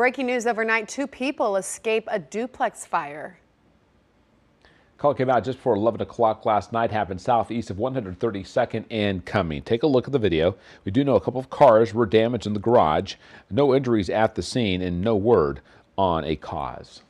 Breaking news overnight, two people escape a duplex fire. Call came out just before 11 o'clock last night, happened southeast of 132nd and Cuming. Take a look at the video. We do know a couple of cars were damaged in the garage. No injuries at the scene and no word on a cause.